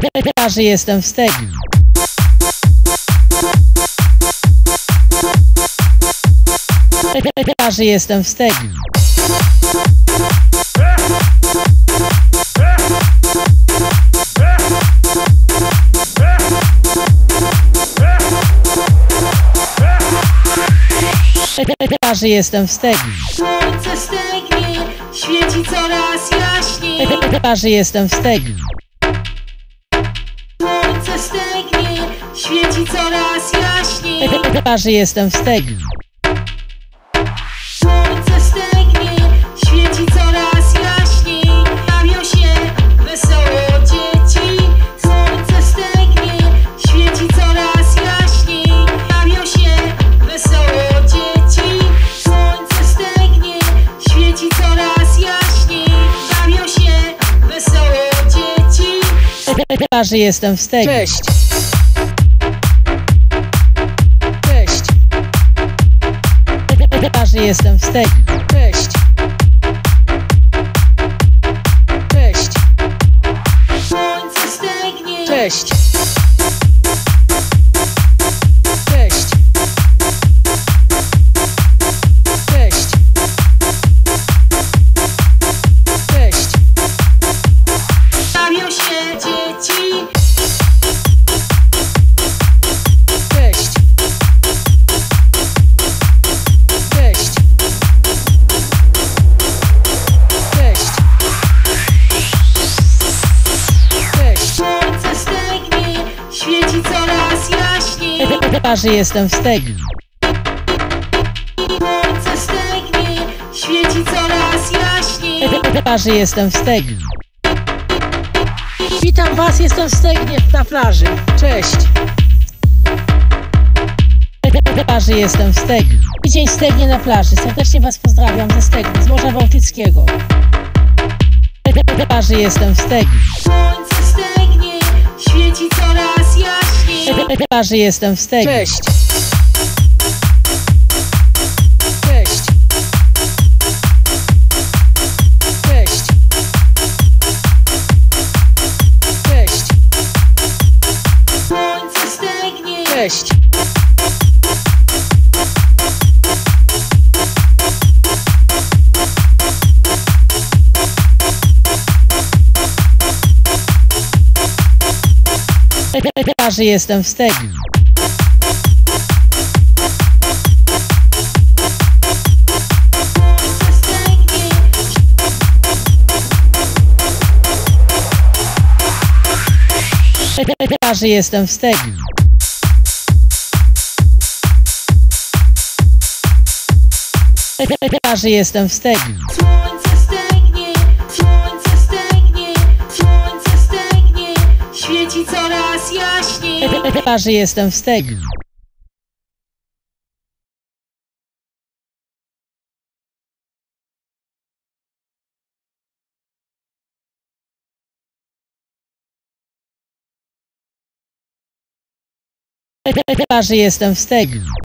Plaży jestem w Stegni. Plaży jestem w Stegni. Plaży jestem w Stegni. Słońce stygnie, świeci coraz jaśniej. Plaży jestem świeci coraz jaśniej. Plaży jestem w Stegni. Słońce stygnie, świeci coraz jaśniej. Bawią się wesoło dzieci. Słońce stygnie, świeci coraz jaśniej. Bawią się wesoło dzieci. Słońce stygnie, świeci coraz jaśniej. Bawią się wesoło dzieci. Plaży jestem w Stegni. Cześć. Cześć. Plaży jestem w Stegni. Cześć. Cześć. Cześć. Plaży jestem w Stegni. Słońce stygnie, świeci coraz jaśniej. Plaży jestem w Stegni. Witam Was, jestem w Stegnie na plaży. Cześć. Plaży jestem w Stegni. Dzień Stegnie na plaży. Serdecznie Was pozdrawiam ze Stegny, z Morza Bałtyckiego. Plaży jestem w Stegni. Jaśniej. Plaży jestem w Stegni. Cześć. Cześć. Plaży jestem w Stegni. Słońce stygnie. Plaży jestem w Stegni. Plaży jestem w świeci coraz jaśniej. Plaży jestem w Stegni. Plaży jestem w.